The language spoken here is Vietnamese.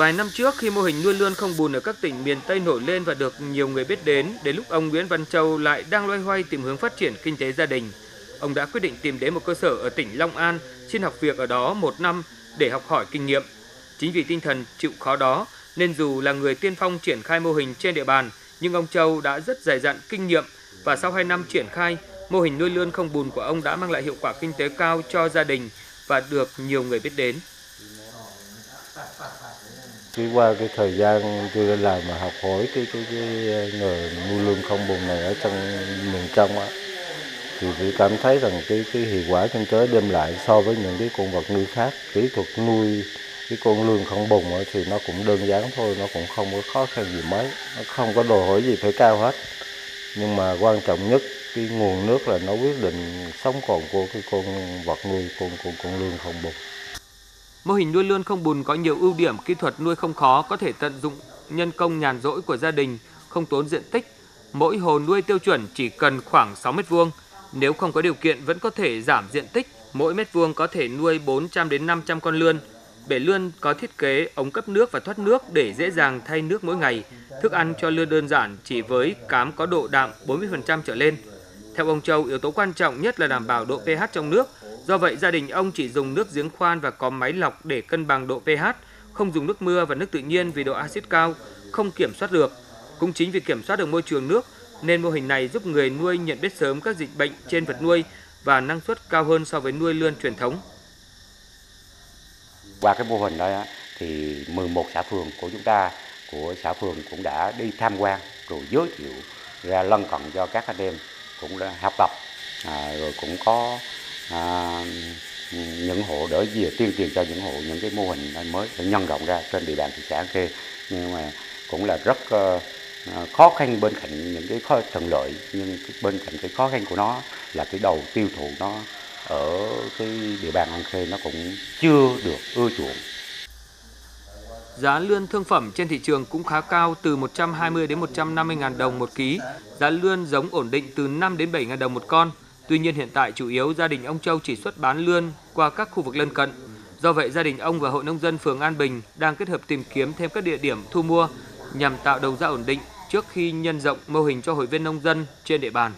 Vài năm trước khi mô hình nuôi lươn không bùn ở các tỉnh miền Tây nổi lên và được nhiều người biết đến, đến lúc ông Nguyễn Văn Châu lại đang loay hoay tìm hướng phát triển kinh tế gia đình. Ông đã quyết định tìm đến một cơ sở ở tỉnh Long An, xin học việc ở đó một năm để học hỏi kinh nghiệm. Chính vì tinh thần chịu khó đó, nên dù là người tiên phong triển khai mô hình trên địa bàn, nhưng ông Châu đã rất dày dặn kinh nghiệm và sau 2 năm triển khai, mô hình nuôi lươn không bùn của ông đã mang lại hiệu quả kinh tế cao cho gia đình và được nhiều người biết đến. Khi qua cái thời gian tôi làm mà học hỏi cái cái cái nghề nuôi lươn không bùn này ở trong miền trong á, thì tôi cảm thấy rằng cái cái hiệu quả kinh tế đem lại so với những cái con vật nuôi khác, kỹ thuật nuôi cái con lươn không bùn thì nó cũng đơn giản thôi, nó cũng không có khó khăn gì mấy, nó không có đòi hỏi gì phải cao hết. Nhưng mà quan trọng nhất, cái nguồn nước là nó quyết định sống còn của cái con vật nuôi, con con con lươn không bùn Mô hình nuôi lươn không bùn có nhiều ưu điểm kỹ thuật nuôi không khó, có thể tận dụng nhân công nhàn rỗi của gia đình, không tốn diện tích. Mỗi hồ nuôi tiêu chuẩn chỉ cần khoảng 6 mét vuông. Nếu không có điều kiện vẫn có thể giảm diện tích, mỗi mét vuông có thể nuôi 400 đến 500 con lươn. Bể lươn có thiết kế ống cấp nước và thoát nước để dễ dàng thay nước mỗi ngày. Thức ăn cho lươn đơn giản chỉ với cám có độ đạm 40% trở lên. Theo ông Châu, yếu tố quan trọng nhất là đảm bảo độ pH trong nước. Do vậy, gia đình ông chỉ dùng nước giếng khoan và có máy lọc để cân bằng độ pH, không dùng nước mưa và nước tự nhiên vì độ axit cao, không kiểm soát được. Cũng chính vì kiểm soát được môi trường nước, nên mô hình này giúp người nuôi nhận biết sớm các dịch bệnh trên vật nuôi và năng suất cao hơn so với nuôi lươn truyền thống. Qua cái mô hình đó thì 11 xã phường của chúng ta, của xã phường cũng đã đi tham quan rồi giới thiệu ra lân cận cho các anh em cũng đã học tập à, rồi cũng có à, những hộ đỡ gì tuyên truyền cho những hộ những cái mô hình mới để nhân rộng ra trên địa bàn thị xã Kê nhưng mà cũng là rất uh, khó khăn bên cạnh những cái khó thuận lợi nhưng bên cạnh cái khó khăn của nó là cái đầu tiêu thụ nó ở cái địa bàn An Khê nó cũng chưa được ưa chuộng Giá lươn thương phẩm trên thị trường cũng khá cao từ 120 đến 150 ngàn đồng một ký. Giá lươn giống ổn định từ 5 đến 7 ngàn đồng một con. Tuy nhiên hiện tại chủ yếu gia đình ông Châu chỉ xuất bán lươn qua các khu vực lân cận. Do vậy gia đình ông và hội nông dân phường An Bình đang kết hợp tìm kiếm thêm các địa điểm thu mua nhằm tạo đầu ra ổn định trước khi nhân rộng mô hình cho hội viên nông dân trên địa bàn.